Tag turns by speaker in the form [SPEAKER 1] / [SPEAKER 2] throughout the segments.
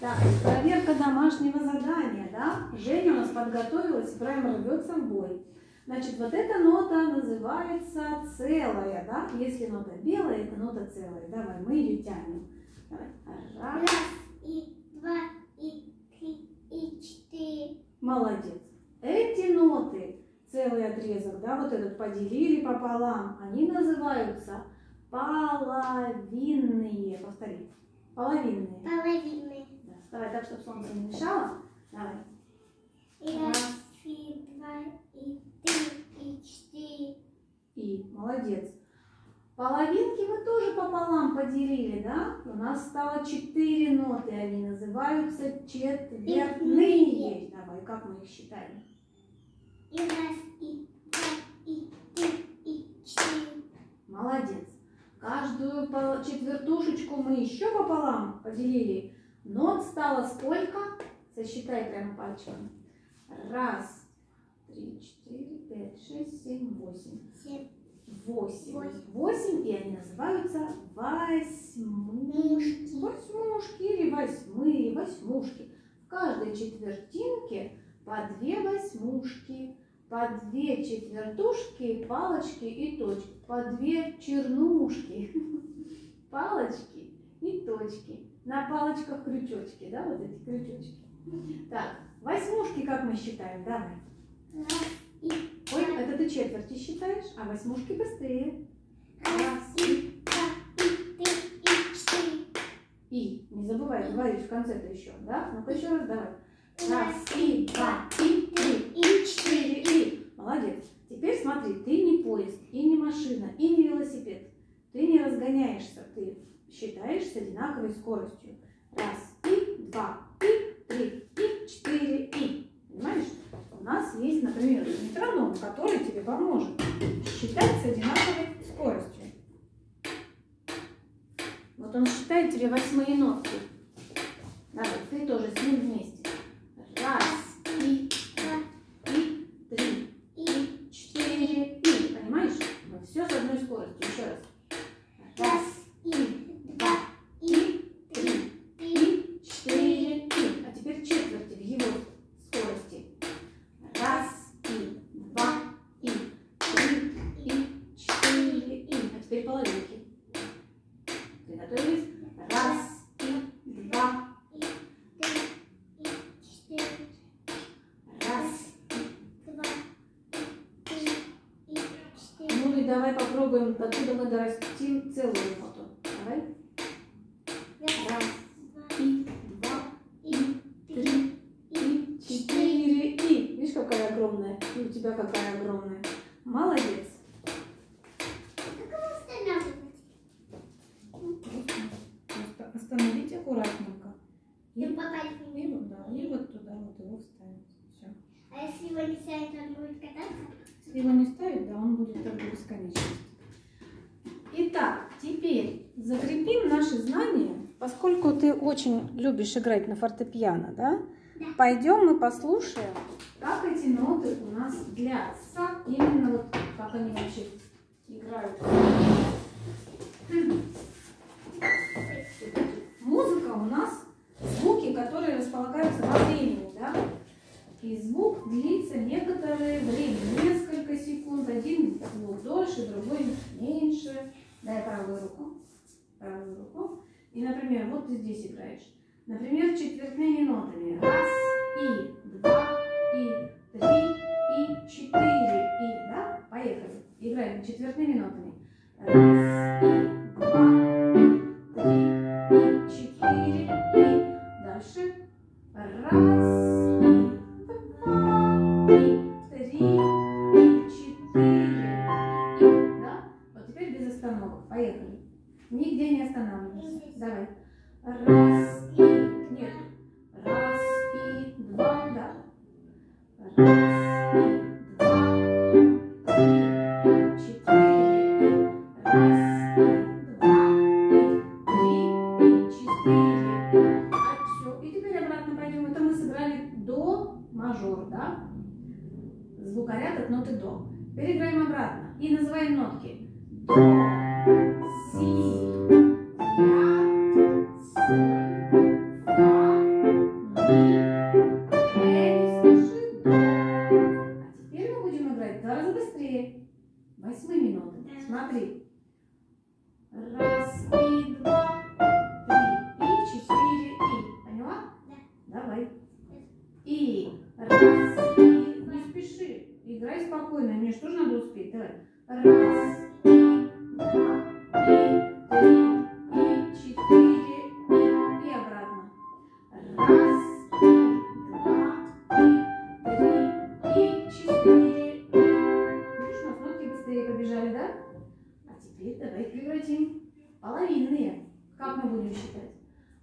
[SPEAKER 1] Так, проверка домашнего задания, да? Женя у нас подготовилась, прям рвется в бой. Значит, вот эта нота называется целая, да? Если нота белая, это нота целая. Давай, мы ее тянем. Давай. Раз.
[SPEAKER 2] Раз, и два, и три, и четыре.
[SPEAKER 1] Молодец. Эти ноты, целый отрезок, да, вот этот поделили пополам, они называются половинные. Повтори. Половинные.
[SPEAKER 2] Половины.
[SPEAKER 1] Да, вставай так, чтобы солнце не мешало. Давай.
[SPEAKER 2] И раз, и два, и три, и четыре.
[SPEAKER 1] И, молодец. Половинки мы тоже пополам поделили, да? У нас стало четыре ноты, они называются четвертные. Давай, как мы их считаем?
[SPEAKER 2] И раз, и два, и три, и четыре.
[SPEAKER 1] Молодец. Каждую четвертушечку мы еще пополам поделили. Нот стало сколько? Сосчитай прямо пальчиком. Раз, три, четыре, пять, шесть, семь, восемь.
[SPEAKER 2] Семь.
[SPEAKER 1] Восемь.
[SPEAKER 2] Восемь.
[SPEAKER 1] Восемь, и они называются восьмушки.
[SPEAKER 2] Мушки.
[SPEAKER 1] Восьмушки или восьмые, восьмушки. В каждой четвертинке по две восьмушки, по две четвертушки, палочки и точки, по две чернушки, палочки и точки. На палочках крючочки, да, вот эти крючочки. Так, восьмушки как мы считаем? Давай.
[SPEAKER 2] Раз, и
[SPEAKER 1] Ой, это ты четверти считаешь, а восьмушки быстрее.
[SPEAKER 2] раз, и два, и три, и четыре.
[SPEAKER 1] И, не забывай говорить в конце-то еще, да? Ну-ка еще раз давай. Раз, и, два, и, три, и, четыре. Теперь смотри, ты не поезд, и не машина, и не велосипед. Ты не разгоняешься, ты считаешь с одинаковой скоростью. Раз, и, два, и, три, и, четыре, и. Понимаешь? У нас есть, например, метроном, который тебе поможет считать с одинаковой скоростью. Вот он считает тебе восьмые нотки. Давай, ты тоже с ним вместе. Раз, и,
[SPEAKER 2] Два,
[SPEAKER 1] и, три,
[SPEAKER 2] и
[SPEAKER 1] четыре, и. Понимаешь? Вот все с одной скоростью. Еще раз. Раз,
[SPEAKER 2] и
[SPEAKER 1] два,
[SPEAKER 2] и
[SPEAKER 1] три,
[SPEAKER 2] и
[SPEAKER 1] и, четыре, и. А теперь четверти в его скорости. Раз, и, два, и, три, и, четыре, и. А теперь половинки. Приготовились? Раз, и, два,
[SPEAKER 2] и три, и четыре.
[SPEAKER 1] раз,
[SPEAKER 2] Два, три, и четыре.
[SPEAKER 1] Ну и давай попробуем, докуда мы дорастим целую ноту. Давай.
[SPEAKER 2] Раз, два,
[SPEAKER 1] и, два,
[SPEAKER 2] и
[SPEAKER 1] три, и, четыре, и. Видишь, какая огромная? И у тебя какая огромная. Молодец. Просто остановить аккуратненько.
[SPEAKER 2] И
[SPEAKER 1] И,
[SPEAKER 2] пока не
[SPEAKER 1] и вот, да, и вот туда вот его вставить. Все.
[SPEAKER 2] А если его не ставить, он будет кататься?
[SPEAKER 1] Если его не ставить, да, он будет только бесконечность. Итак, теперь закрепим наши знания. Поскольку ты очень любишь играть на фортепиано, да?
[SPEAKER 2] Да.
[SPEAKER 1] Пойдем мы послушаем, как эти ноты у нас длятся. Именно вот как они вообще играют. Музыка у нас звуки, которые располагаются во времени, да? И звук длится некоторое время, секунд. Один звук дольше, другой меньше. Дай правую руку. Правую руку. И, например, вот ты здесь играешь. Например, четвертными нотами. Раз, и, два, и, три, и, четыре, и. Да? Поехали. Играем четвертными нотами. Раз, и, два, и, три, Звукоряд от ноты до. Теперь играем обратно и называем нотки. До, А половинные. Как мы будем считать?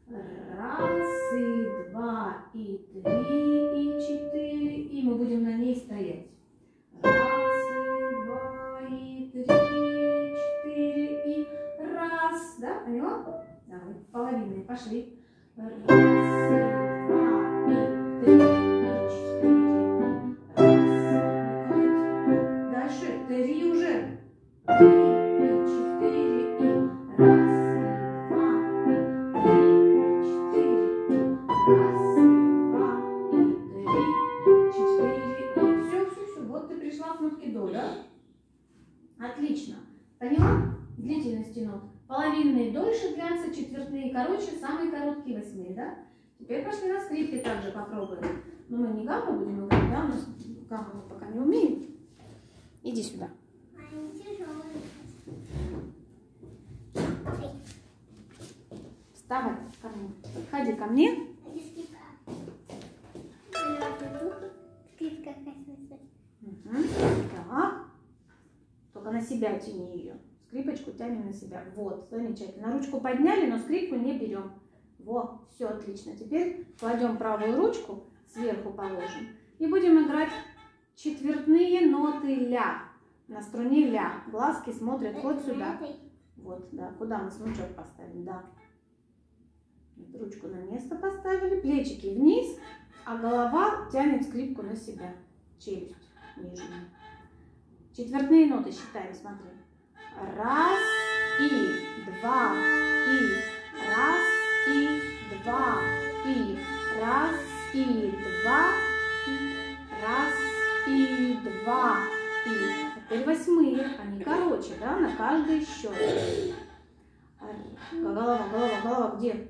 [SPEAKER 1] Раз, и два, и три, и четыре. И мы будем на ней стоять. Раз, и два, и три, и четыре, и раз. Да, поняла? Давай, половинные, пошли.
[SPEAKER 2] Раз, и
[SPEAKER 1] Вставай ко мне. Подходи ко мне. Мгм. Так. Только на себя тяни ее. Скрипочку тянем на себя. Вот, замечательно. Ручку подняли, но скрипку не берем. Во, все отлично. Теперь кладем правую ручку, сверху положим. И будем играть четвертные ноты ля. На струне ля. Глазки смотрят вот сюда. Вот, да. Куда мы смычок поставим? Да. Ручку на место поставили, плечики вниз, а голова тянет скрипку на себя. Челюсть нижняя. Четвертные ноты считаем, смотри. Раз и два и раз и два и раз и два и раз и два и теперь восьмые, они короче, да, на каждый счет. Голова, голова, голова где?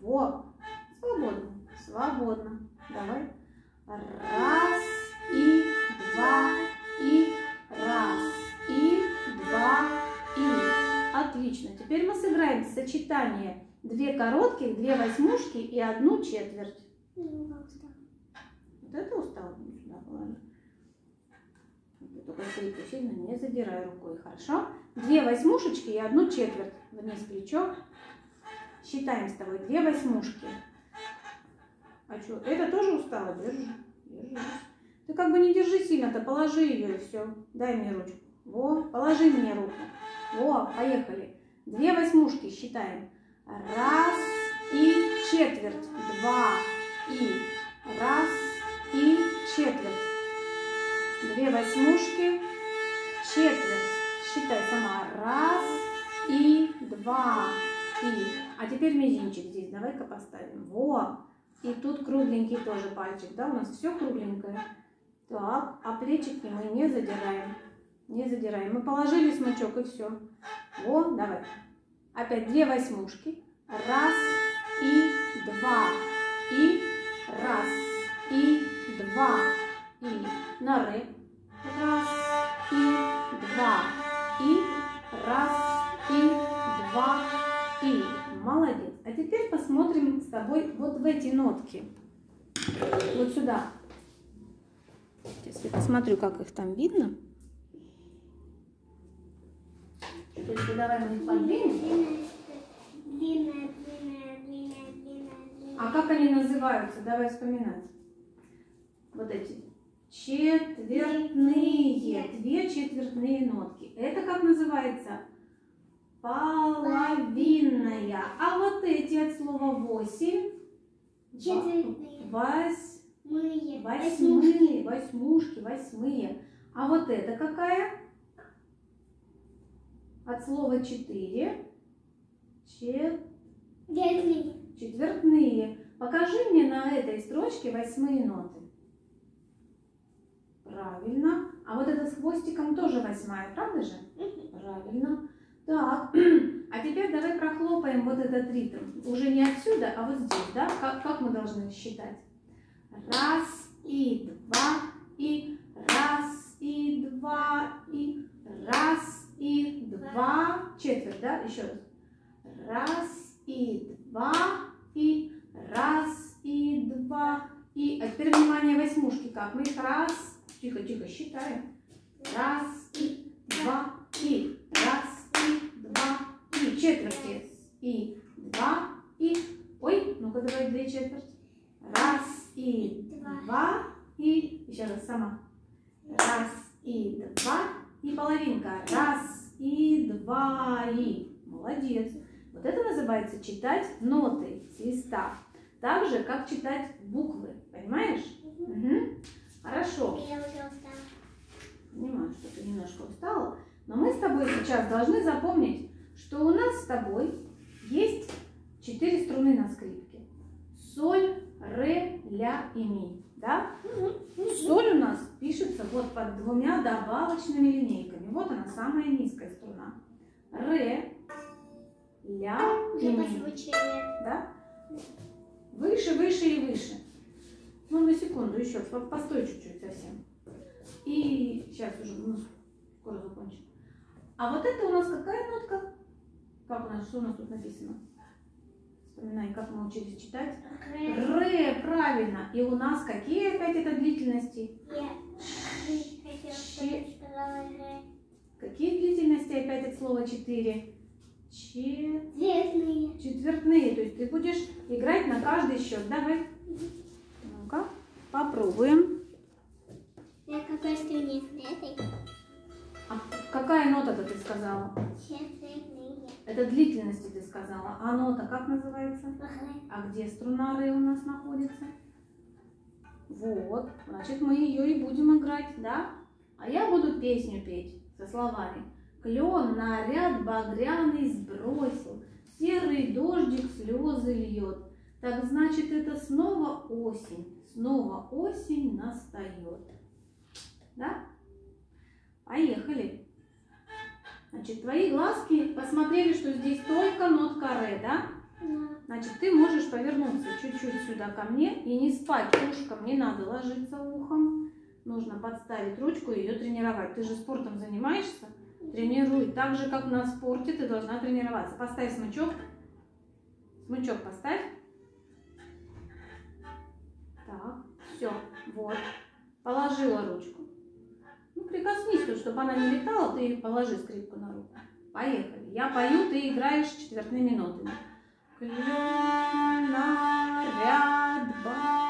[SPEAKER 1] Во, свободно, свободно. Давай. Раз и два и раз и два и. Отлично. Теперь мы сыграем сочетание две коротких, две восьмушки и одну четверть. Вот это устал? Сюда положи. Только скрипку сильно не задирай рукой, хорошо? Две восьмушечки и одну четверть. Вниз плечо. Считаем с тобой две восьмушки. А что, это тоже устала? Держи, держи. Ты как бы не держи сильно-то, положи ее и все. Дай мне ручку. Во, положи мне руку. Во, поехали. Две восьмушки считаем. Раз и четверть. Два и раз и четверть. Две восьмушки, четверть. Считай сама. Раз и два и. А теперь мизинчик здесь. Давай-ка поставим. Во. И тут кругленький тоже пальчик. Да, у нас все кругленькое. Так, а плечики мы не задираем. Не задираем. Мы положили смычок и все. Во, давай. Опять две восьмушки. Раз и два. И раз и два. И на ре. Раз и два. И раз теперь посмотрим с тобой вот в эти нотки. Вот сюда. Сейчас я посмотрю, как их там видно. Только давай мы их подвинем. А как они называются? Давай вспоминать. Вот эти. Четвертные. Две четвертные нотки. Это как называется? Половинная. А вот эти от слова восемь. Вось,
[SPEAKER 2] Мые.
[SPEAKER 1] восьмые, восьмушки, восьмые. А вот это какая? От слова четыре. Чет...
[SPEAKER 2] Четвертные.
[SPEAKER 1] Четвертные. Покажи мне на этой строчке восьмые ноты. Правильно. А вот это с хвостиком тоже восьмая, правда же? Правильно. Так, а теперь давай прохлопаем вот этот ритм. Уже не отсюда, а вот здесь, да? Как, как мы должны считать? Раз и два, и раз и два, и раз и два. Четверть, да? Еще раз. Раз и два, и раз и два, и... А теперь внимание, восьмушки. Как мы их раз, тихо, тихо, считаем. Раз и два, и раз четверти. И два, и... Ой, ну-ка давай две четверти. и
[SPEAKER 2] Два.
[SPEAKER 1] два. И еще раз сама. Раз и два. И половинка. Раз и два. И. Молодец. Вот это называется читать ноты с листа. Так же, как читать буквы. Понимаешь? Мгм. Хорошо.
[SPEAKER 2] Я уже устала.
[SPEAKER 1] Понимаю, что ты немножко устала. Но мы с тобой сейчас должны запомнить, что у нас с тобой есть четыре струны на скрипке. Соль, ре, ля и ми. Да? Соль у нас пишется вот под двумя добавочными линейками. Вот она, самая низкая струна. Ре, ля и ми. Да? Выше, выше и выше. Ну, на секунду еще. по- Постой чуть-чуть совсем. И сейчас уже, ну, скоро закончим. А вот это у нас какая нотка? Как у нас, что у нас тут написано? Вспоминай, как мы учились читать.
[SPEAKER 2] Ре.
[SPEAKER 1] Ре, правильно. И у нас какие опять это длительности?
[SPEAKER 2] Я ре.
[SPEAKER 1] Какие длительности опять от слова четыре? Че...
[SPEAKER 2] Цветные.
[SPEAKER 1] Четвертные. То есть ты будешь играть на каждый счет. Давай. Ну-ка, попробуем.
[SPEAKER 2] На какой струне? На этой?
[SPEAKER 1] А какая нота-то ты сказала?
[SPEAKER 2] Четвертные.
[SPEAKER 1] Это длительности ты сказала. А нота как называется? А где струна ре у нас находится? Вот, значит мы ее и будем играть, да? А я буду песню петь со словами. Клен наряд багряный сбросил, серый дождик слезы льет. Так значит это снова осень, снова осень настает. Да? Поехали. Значит, твои глазки посмотрели, что здесь только нотка ре, да?
[SPEAKER 2] Да.
[SPEAKER 1] Значит, ты можешь повернуться чуть-чуть сюда ко мне и не спать ушком, не надо ложиться ухом. Нужно подставить ручку и ее тренировать. Ты же спортом занимаешься? Тренируй. Так же, как на спорте, ты должна тренироваться. Поставь смычок. Смычок поставь. Так, все, вот. Положила ручку. Прикоснись тут, чтобы она не летала, ты положи скрипку на руку. Поехали. Я пою, ты играешь четвертными нотами. Клен наряд багряный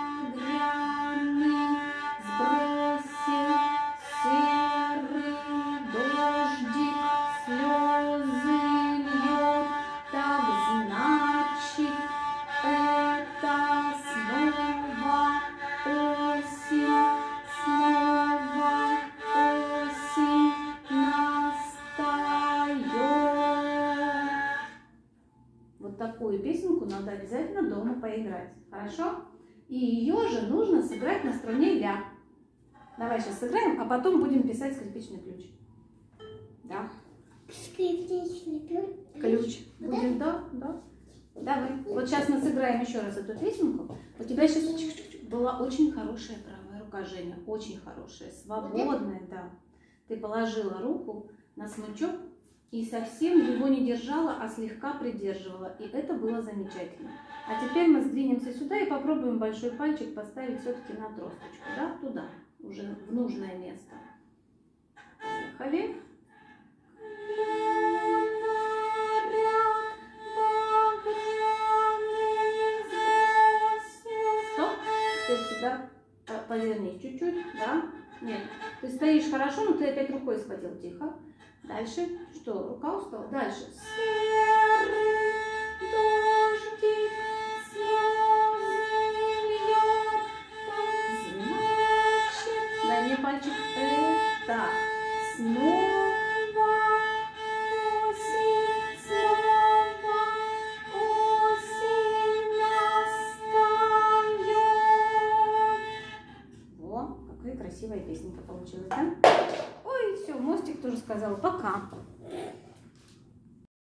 [SPEAKER 1] поиграть. Хорошо? И ее же нужно сыграть на струне ля. Давай сейчас сыграем, а потом будем писать скрипичный ключ. Да,
[SPEAKER 2] Скрипичный ключ.
[SPEAKER 1] ключ. Будем, да, да. Давай. Вот сейчас мы сыграем еще раз эту песенку. У тебя сейчас была очень хорошая правая рука, Женя. Очень хорошая. Свободная, да. Ты положила руку на смычок и совсем его не держала, а слегка придерживала. И это было замечательно. А теперь мы сдвинемся сюда и попробуем большой пальчик поставить все-таки на тросточку, да, туда, уже в нужное место. Поехали. Стоп. Сюда по- повернись чуть-чуть, да? Нет. Ты стоишь хорошо, но ты опять рукой схватил. Тихо. Дальше. Что, рука устала? Дальше.